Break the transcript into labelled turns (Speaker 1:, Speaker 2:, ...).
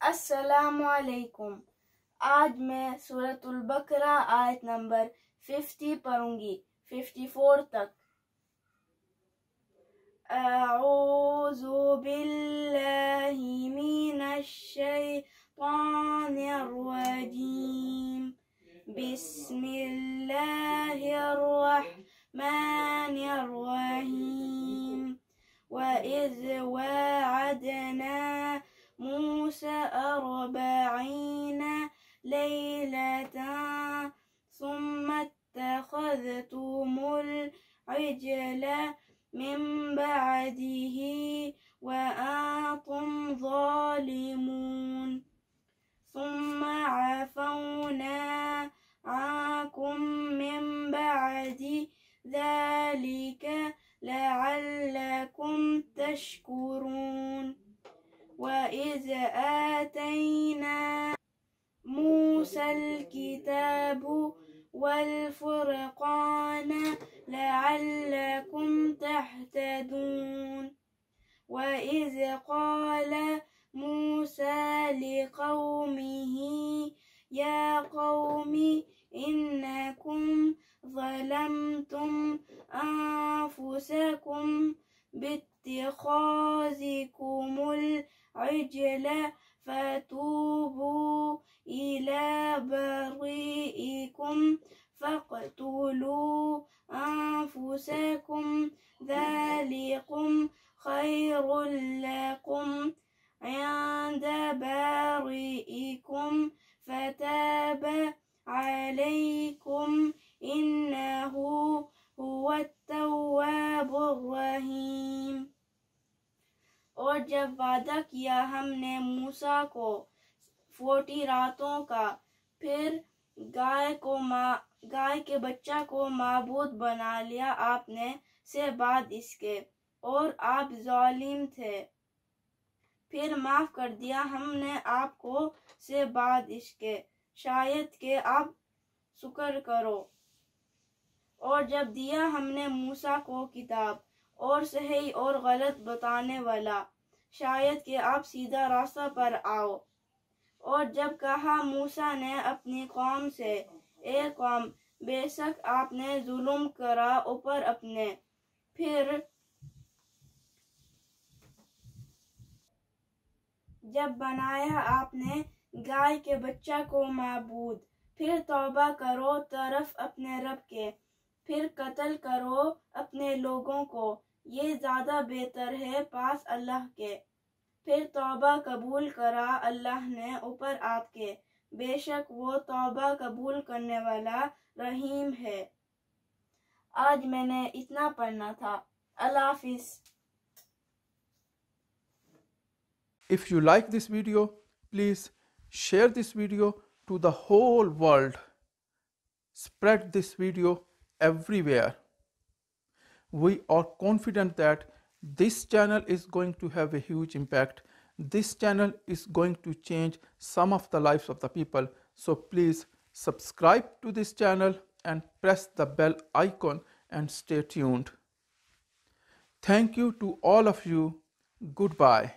Speaker 1: असलकुम आज मैं सूरतुल बकरा आयत नंबर 50 पढ़ूंगी 54 तक अऊज़ु बिल्लाहि मिनश शैतानिर रजीम बिस्मिल्लाहिर रहमानिर रहीम वइज़ वाअदना موسى أربعين ليلة ثم اتخذتم العجل من بعده وأنتم ظالمون. ثم عفونا عنكم من بعد ذلك لعلكم تشكرون. وإذ آتينا موسى الكتاب والفرقان لعلكم تهتدون وإذ قال موسى لقومه يا قوم إنكم ظلمتم أنفسكم باتخاذكم العجل فتوبوا إلى بريئكم فاقتلوا أنفسكم ذلكم خير لكم عند بارئكم فتاب عليكم إنه هو التواب الرحيم اور جب وعدہ کیا ہم نے موسا کو forty راتوں کا، پھر گائے کو گائے کے بچہ کو معبود بنا لیا آپ نے، سے بعد اس کے، اور آپ ظالم تھے۔ پھر معاف کر دیا ہم نے آپ کو، سے بعد اس کے۔ شاید کہ آپ شکر کرو۔ اور جب دیا ہم نے موسا کو کتاب اور صحیح اور غلط بتانے والا۔ شاید کہ آپ سیدھا راستہ پر آؤ۔ اور جب کہا موسا نے اپنی قوم سے، اے قوم، بے شک آپ نے ظلم کرا اوپر اپنے۔ پھر جب بنایا آپ نے گائے کے بچہ کو معبود، پھر توبہ کرو طرف اپنے رب کے۔ پھر قتل کرو اپنے لوگوں کو۔ یہ زیادہ بہتر ہے پاس اللہ کے۔ پھر توبہ قبول کرا اللہ نے اوپر آپ کے۔ بے شک وہ توبہ قبول کرنے والا رحیم ہے۔ آج میں نے اتنا پڑھنا تھا۔ اللہ حافظ۔
Speaker 2: If you like this video, please share this video to the whole world. Spread this video everywhere. We are confident that this channel is going to have a huge impact. This channel is going to change some of the lives of the people. So please subscribe to this channel and press the bell icon and stay tuned. Thank you to all of you. Goodbye